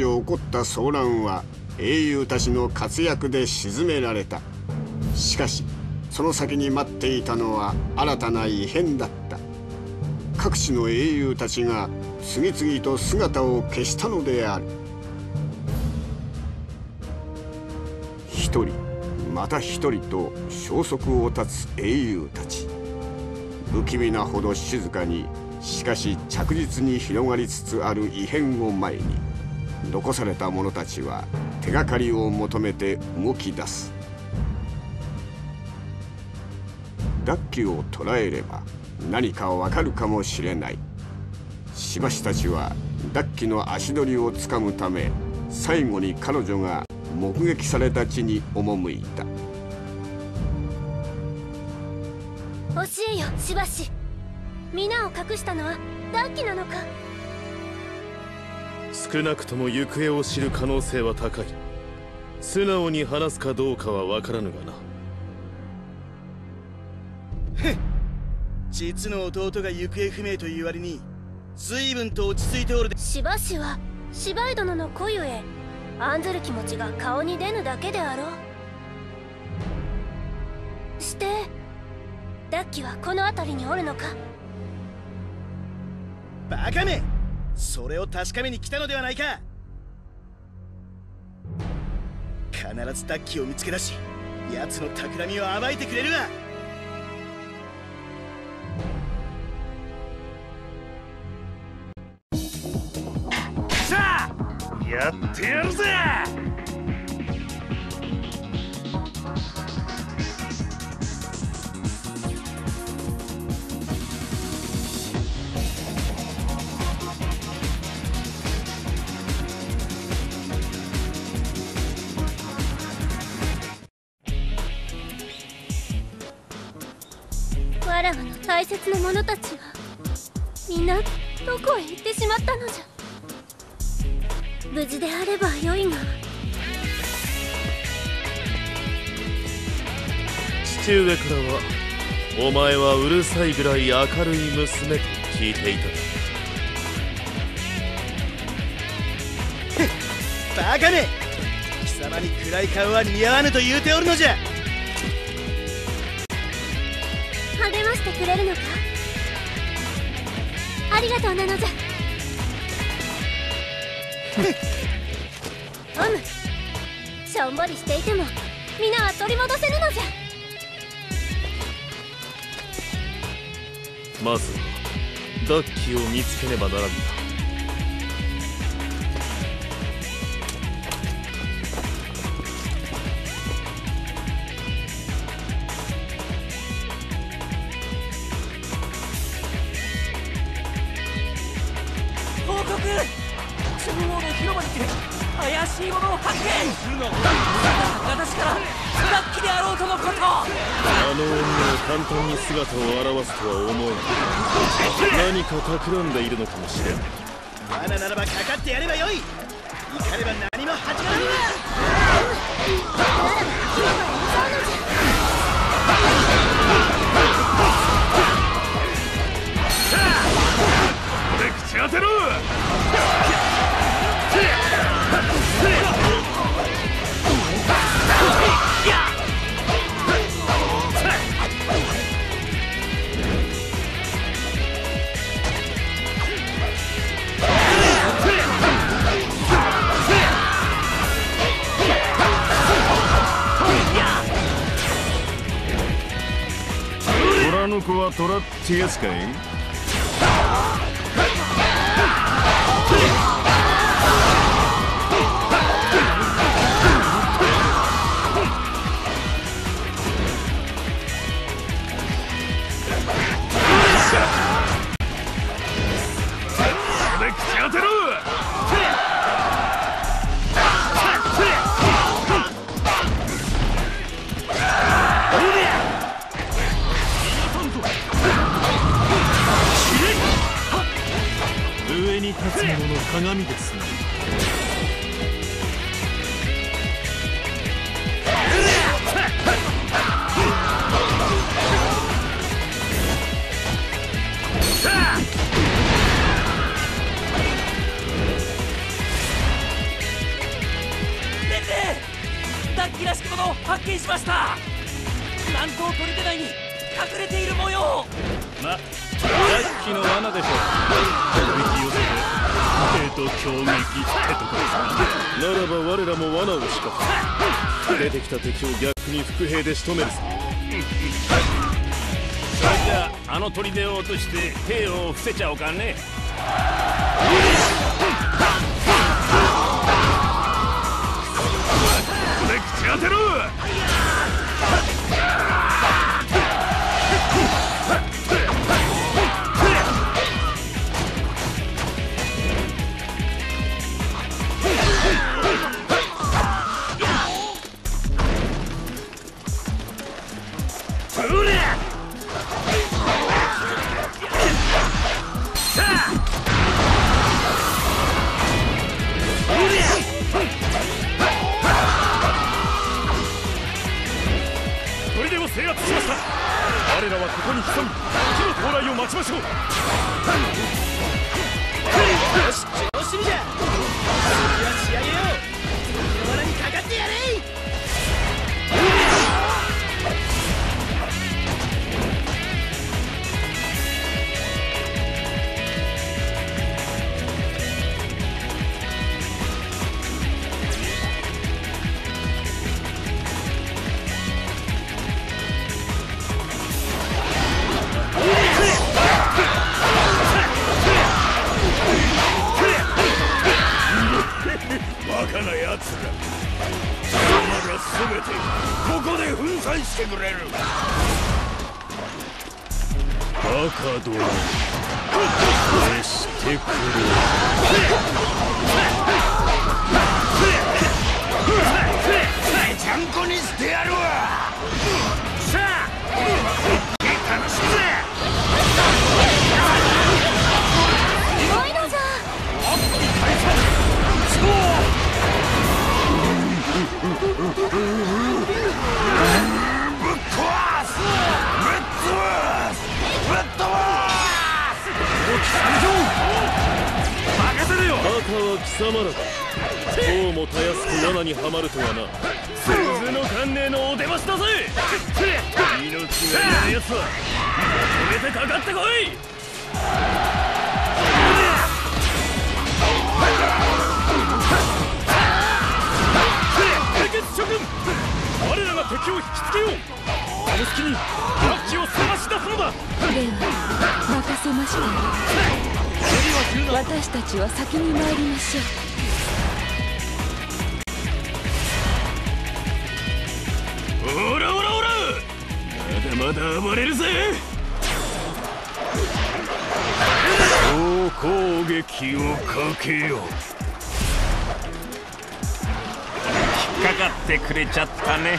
起こった騒乱は英雄たちの活躍で鎮められた。しかしその先に待っていたのは新たな異変だった。各地の英雄たちが次々と姿を消したのである。一人また一人と消息を絶つ英雄たち。不気味なほど静かにしかし着実に広がりつつある異変を前に残された者たちは手がかりを求めて動き出す。ダッキを捕らえれば何かわかるかもしれない。しばしたちはダッキの足取りをつかむため最後に彼女が目撃された地に赴いた。教えよしばし。皆を隠したのはダッキなのか？少なくとも行方を知る可能性は高い。素直に話すかどうかは分からぬがな。ふん実の弟が行方不明という割に随分と落ち着いておるで。しばしは芝居殿の子ゆえ案ずる気持ちが顔に出ぬだけであろう。してダッキはこの辺りにおるのか。バカめそれを確かめに来たのではないか。必ずダッキーを見つけ出し奴の企みを暴いてくれるわさあやってやるぜ!大切な者たちはみんなどこへ行ってしまったのじゃ。無事であればよいが。父上からはお前はうるさいぐらい明るい娘と聞いていた。バカめ貴様に暗い顔は似合わぬと言うておるのじゃ。励ましてくれるのか？ありがとうなのじゃ。しょんぼりしていても皆は取り戻せぬのじゃ。まずはダッキを見つけねばならんな姿を現すとは。思えない何か企んでいるのかもしれん。罠ならばかかってやればよい。怒れば何も始まらぬわこれ口当てろ。は虎隠れている模様。まさっきの罠でしょ。引き寄せて兵と強撃。ってとこですかならば我らも罠を仕掛け出てきた敵を逆に伏兵で仕留めるさそれじゃああの砦を落として兵を伏せちゃおうかね。で口当てろ。砦を制圧しました。我らはここに潜み敵の到来を待ちましょうくれる。バカども決してくれ。らだこうもたやすく罠にはまるとはな。鈴の観念のお出ましだぜ。命が嫌な奴は止めてかかってこい。君我らが敵を引きつけよう。その隙にラッキを探し出すのだ。では任せました私たちは先に参りましょうまだ暴れるぜ。総攻撃をかけよう。引っかかってくれちゃったね。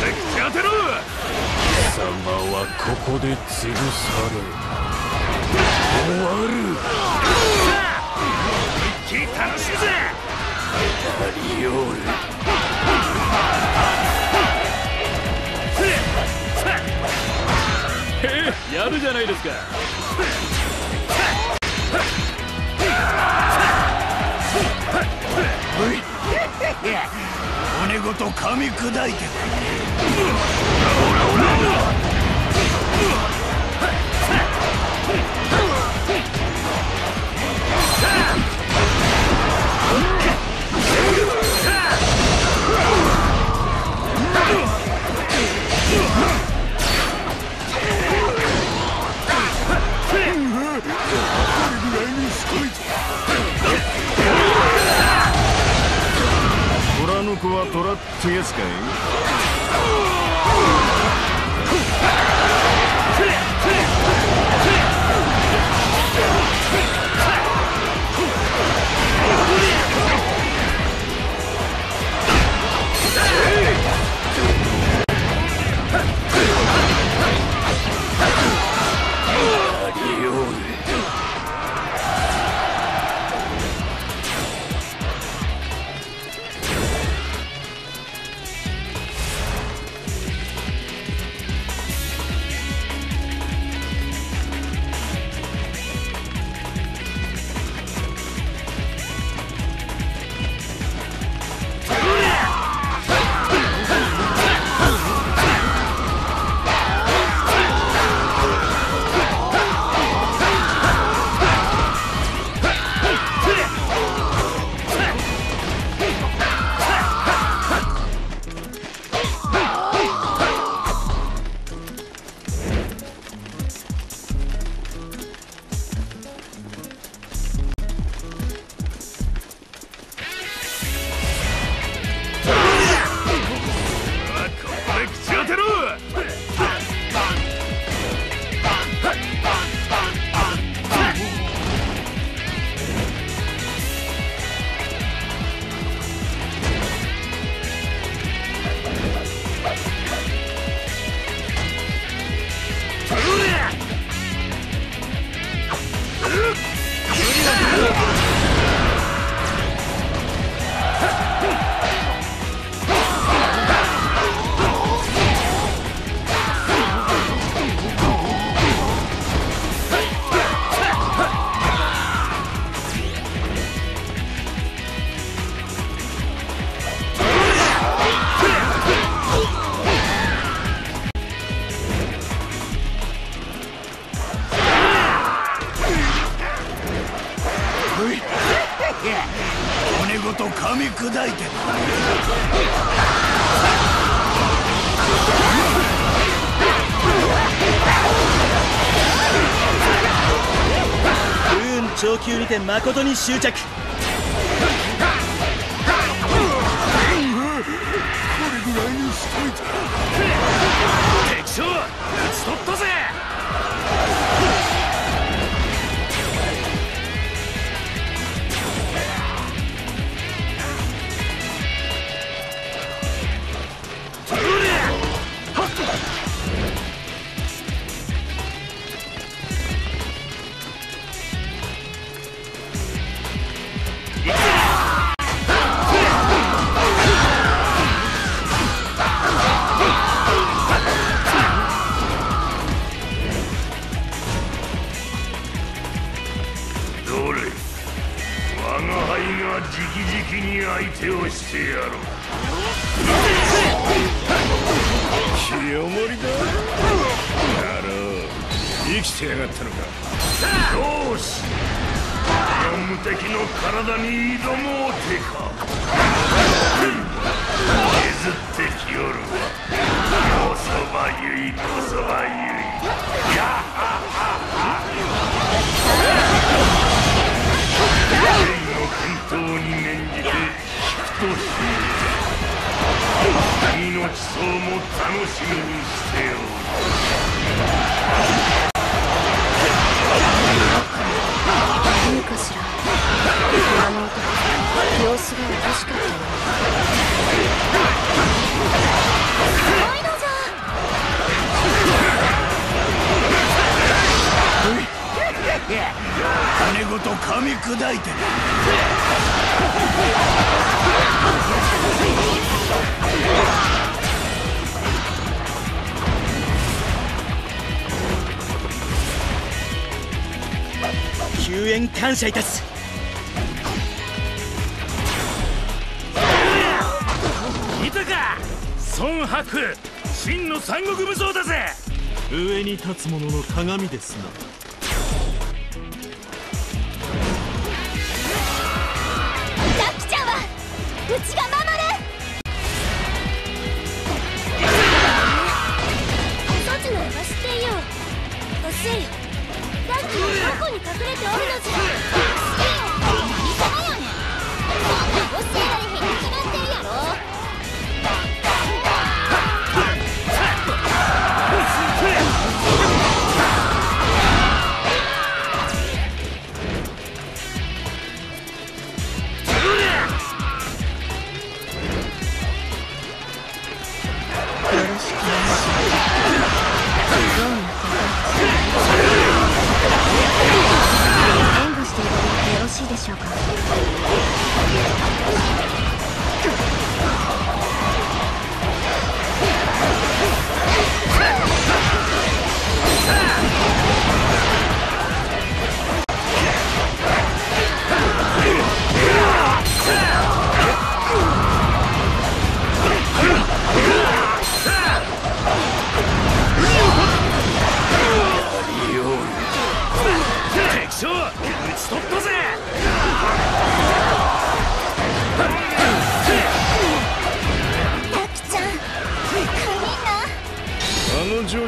敵当てろはここで潰され終わる。さあ一気に楽しむぜアリオールやる。じゃないですか骨ごと噛み砕いてくれ虎の子は虎ってやつかい？と噛み砕いて運長級にて誠に執着。敵将討ち取ったぜ援感謝いたす。いたか。孫白虎真の三国武装だぜ。上に立つ者の鏡ですな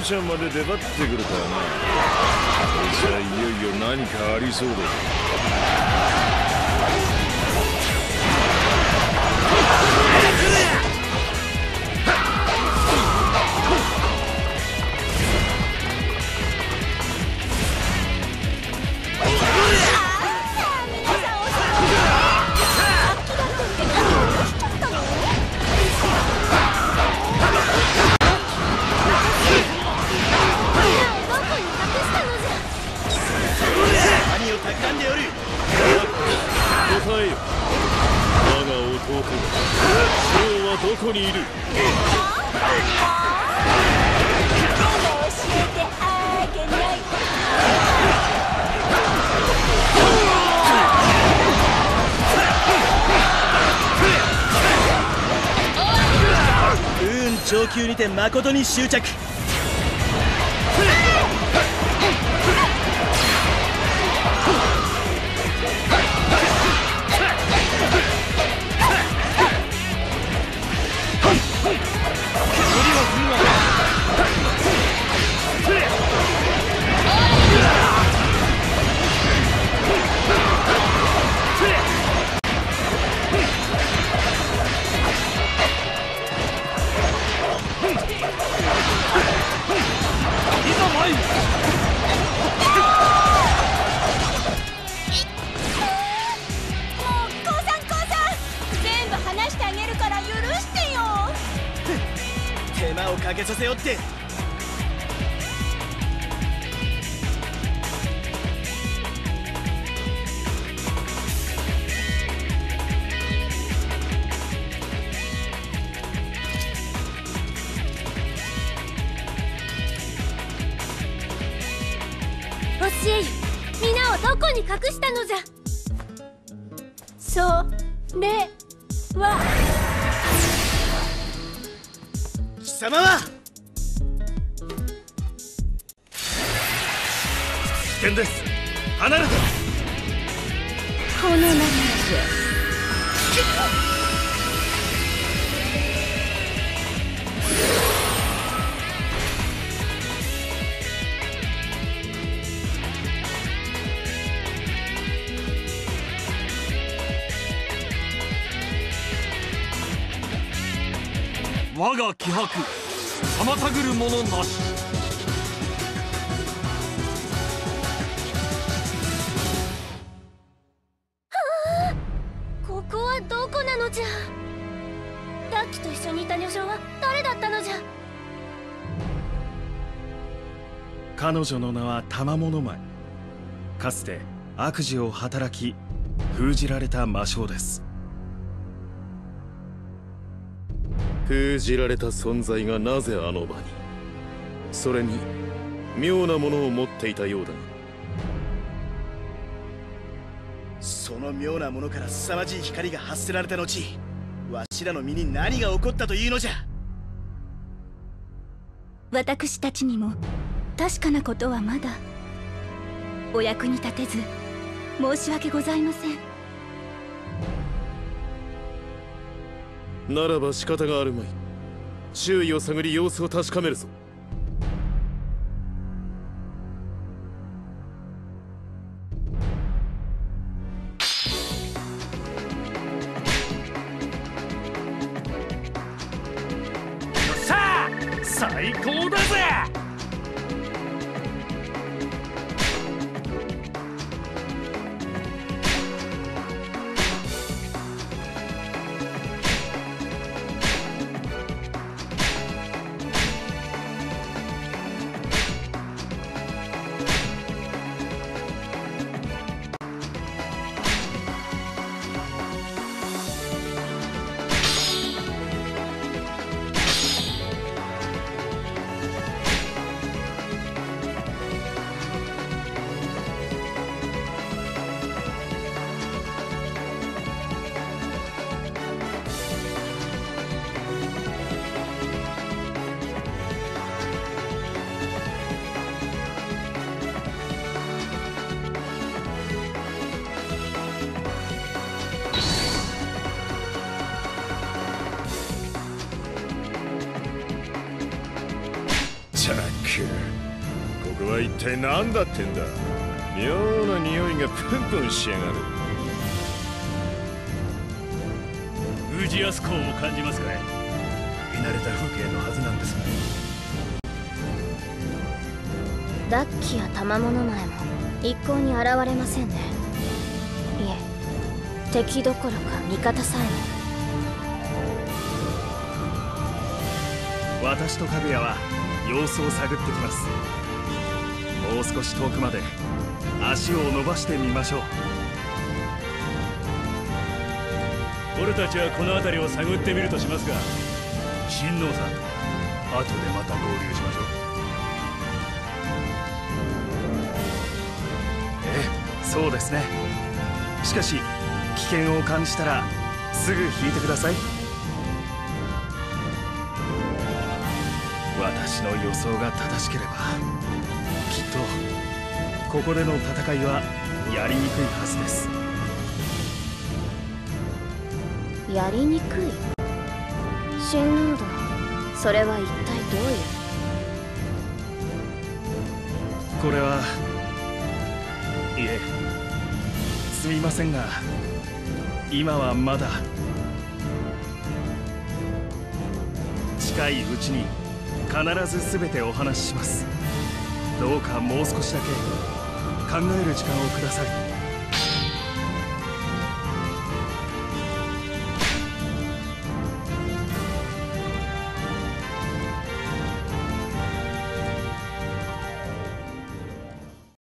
者まで出張ってくるとはな。こいつはいよいよ何かありそうだ。どこに企んでおる答えよ我がはどこにいる？教えてあげない運長級にて誠に執着に隠したのじゃ。それは。貴様は。危険です。離れて。このまま我が気迫妨ぐる者なし。ここはどこなのじゃ。ダッキと一緒にいた女性は誰だったのじゃ。彼女の名は玉物前。かつて悪事を働き封じられた魔性です封じられた存在がなぜあの場に？それに妙なものを持っていたようだな。その妙なものから凄まじい光が発せられた後わしらの身に何が起こったというのじゃ？私たちにも確かなことはまだ。お役に立てず申し訳ございませんならば仕方があるまい。周囲を探り様子を確かめるぞ。さあ最高だぜ。体何だってんだ。妙な匂いがプンプンしやがる。宇治安公を感じますかい見慣れた風景のはずなんですが。ダッキや玉物前も一向に現れませんね。いえ敵どころか味方さえも。私とかぐやは様子を探ってきます。もう少し遠くまで。足を伸ばしてみましょう。俺たちはこの辺りを探ってみるとしますが。新能さん後でまた合流しましょう。ええそうですね。しかし危険を感じたらすぐ引いてください。私の予想が正しければとここでの戦いはやりにくいはずです。やりにくい？新濃度それは一体どういう？これはいえすみませんが今はまだ近いうちに必ず全てお話ししますどうかもう少しだけ考える時間をください。